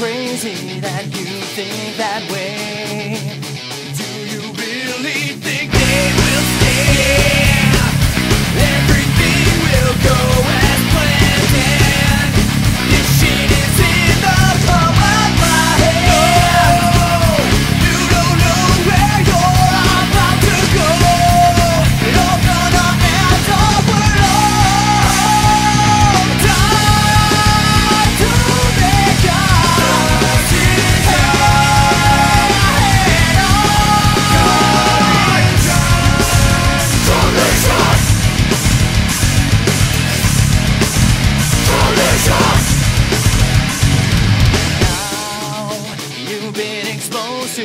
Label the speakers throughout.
Speaker 1: crazy that you think that way.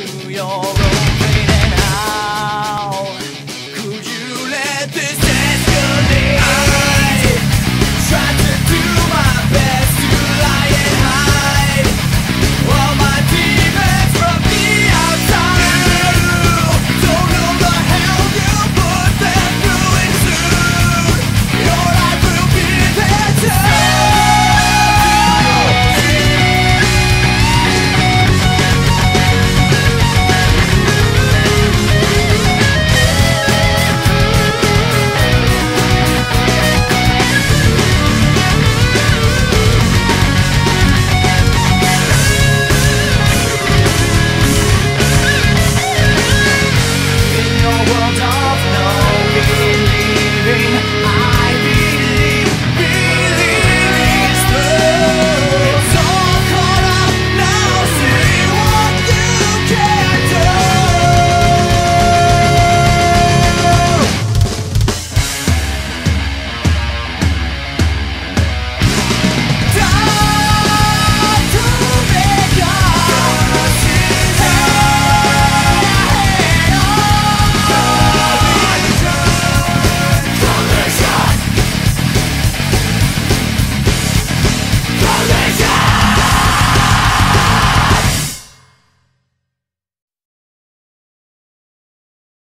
Speaker 1: To your